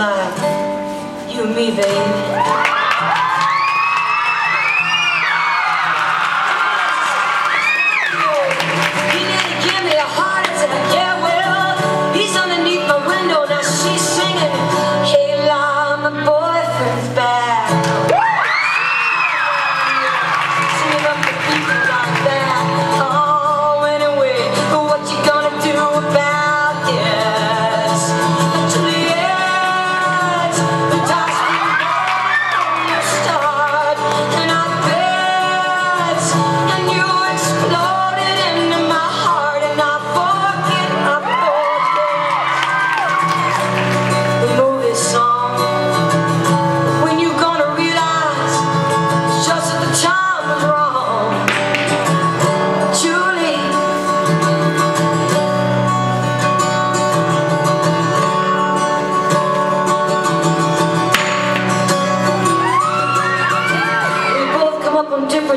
like you and me, baby.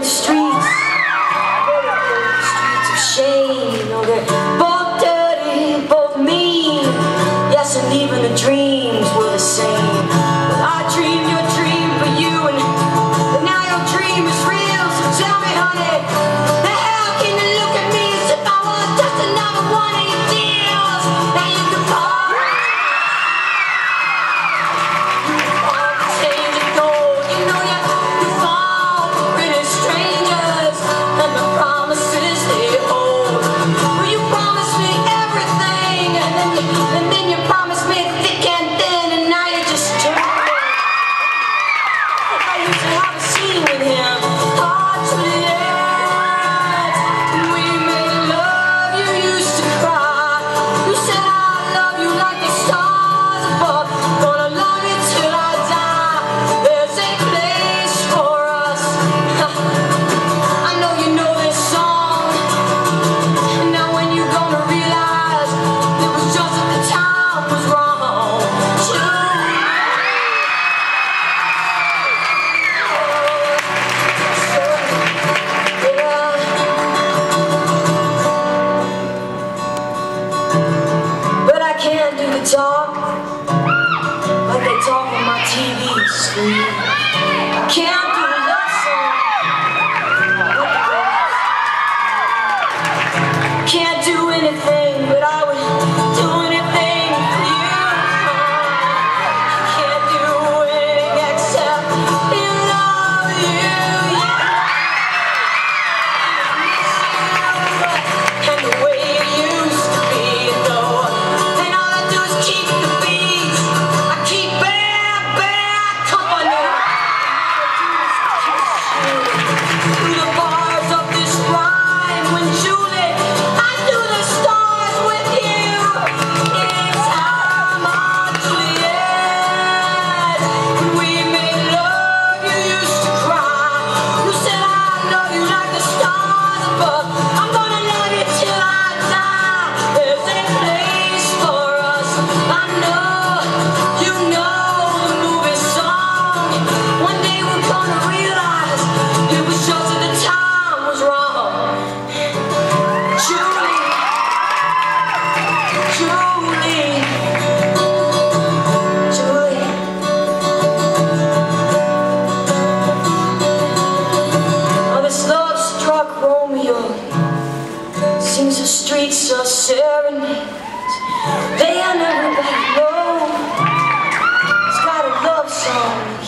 Streets, streets Can't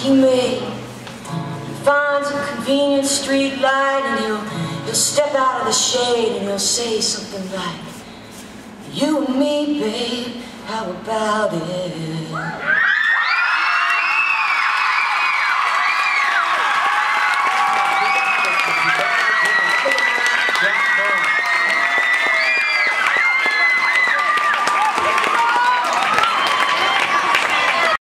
he made He finds a convenient street light And he'll, he'll step out of the shade And he'll say something like You and me, babe, how about it?